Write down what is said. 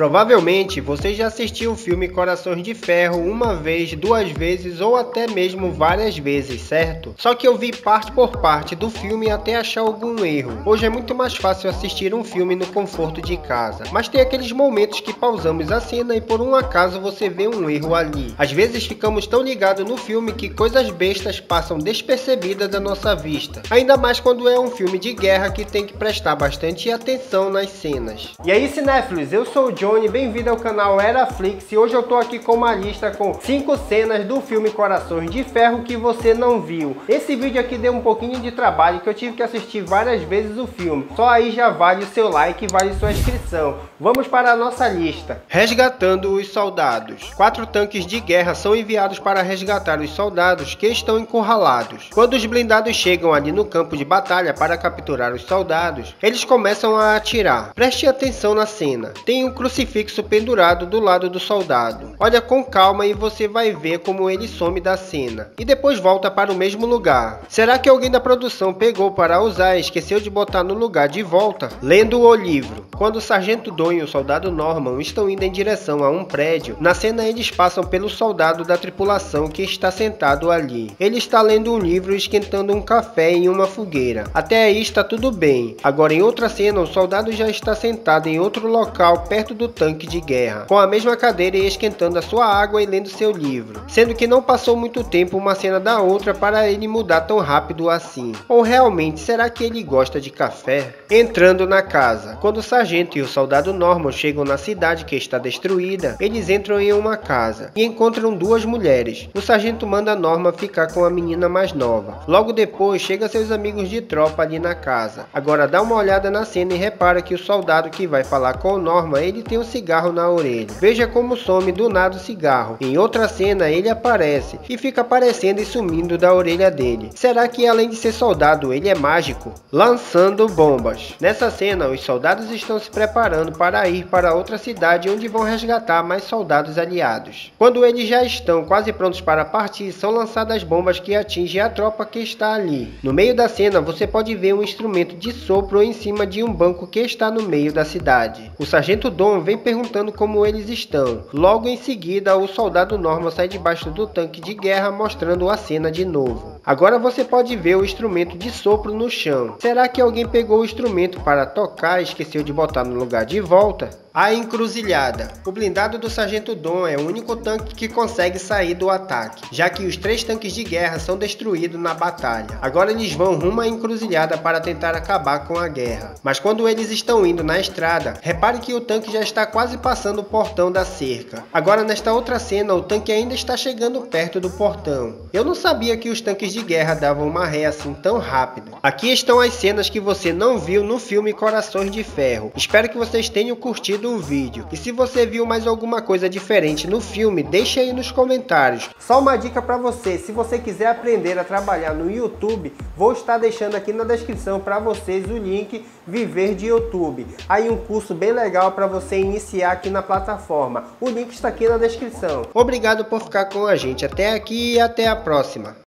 Provavelmente você já assistiu o filme Corações de Ferro uma vez, duas vezes ou até mesmo várias vezes, certo? Só que eu vi parte por parte do filme até achar algum erro. Hoje é muito mais fácil assistir um filme no conforto de casa, mas tem aqueles momentos que pausamos a cena e por um acaso você vê um erro ali. Às vezes ficamos tão ligados no filme que coisas bestas passam despercebidas da nossa vista, ainda mais quando é um filme de guerra que tem que prestar bastante atenção nas cenas. E aí, cinéfilos, eu sou o John Bem-vindo ao canal Eraflix e hoje eu tô aqui com uma lista com 5 cenas do filme Corações de Ferro que você não viu. Esse vídeo aqui deu um pouquinho de trabalho que eu tive que assistir várias vezes o filme. Só aí já vale o seu like e vale sua inscrição. Vamos para a nossa lista. Resgatando os soldados. Quatro tanques de guerra são enviados para resgatar os soldados que estão encurralados. Quando os blindados chegam ali no campo de batalha para capturar os soldados, eles começam a atirar. Preste atenção na cena. Tem um crucifixo crucifixo pendurado do lado do soldado. Olha com calma e você vai ver como ele some da cena. E depois volta para o mesmo lugar. Será que alguém da produção pegou para usar e esqueceu de botar no lugar de volta? Lendo o livro. Quando o sargento Don e o soldado Norman estão indo em direção a um prédio, na cena eles passam pelo soldado da tripulação que está sentado ali. Ele está lendo um livro e esquentando um café em uma fogueira. Até aí está tudo bem. Agora em outra cena, o soldado já está sentado em outro local perto do tanque de guerra, com a mesma cadeira e esquentando a sua água e lendo seu livro, sendo que não passou muito tempo uma cena da outra para ele mudar tão rápido assim. Ou realmente, será que ele gosta de café? Entrando na casa, quando o sargento e o soldado Norman chegam na cidade que está destruída, eles entram em uma casa e encontram duas mulheres. O sargento manda Norma ficar com a menina mais nova. Logo depois, chega seus amigos de tropa ali na casa. Agora dá uma olhada na cena e repara que o soldado que vai falar com Norma, ele tem um cigarro na orelha. Veja como some do nada o cigarro. Em outra cena ele aparece e fica aparecendo e sumindo da orelha dele. Será que além de ser soldado ele é mágico? Lançando bombas. Nessa cena os soldados estão se preparando para ir para outra cidade onde vão resgatar mais soldados aliados. Quando eles já estão quase prontos para partir, são lançadas bombas que atingem a tropa que está ali. No meio da cena você pode ver um instrumento de sopro em cima de um banco que está no meio da cidade. O sargento Dom vem perguntando como eles estão. Logo em seguida, o soldado Norman sai debaixo do tanque de guerra mostrando a cena de novo. Agora você pode ver o instrumento de sopro no chão. Será que alguém pegou o instrumento para tocar e esqueceu de botar no lugar de volta? A encruzilhada. O blindado do Sargento Dom é o único tanque que consegue sair do ataque, já que os três tanques de guerra são destruídos na batalha. Agora eles vão rumo à encruzilhada para tentar acabar com a guerra. Mas quando eles estão indo na estrada, repare que o tanque já está quase passando o portão da cerca. Agora nesta outra cena, o tanque ainda está chegando perto do portão. Eu não sabia que os tanques de guerra davam uma ré assim tão rápido. Aqui estão as cenas que você não viu no filme Corações de Ferro. Espero que vocês tenham curtido do vídeo. E se você viu mais alguma coisa diferente no filme, deixe aí nos comentários. Só uma dica para você, se você quiser aprender a trabalhar no YouTube, vou estar deixando aqui na descrição para vocês o link Viver de YouTube. Aí um curso bem legal para você iniciar aqui na plataforma. O link está aqui na descrição. Obrigado por ficar com a gente até aqui e até a próxima.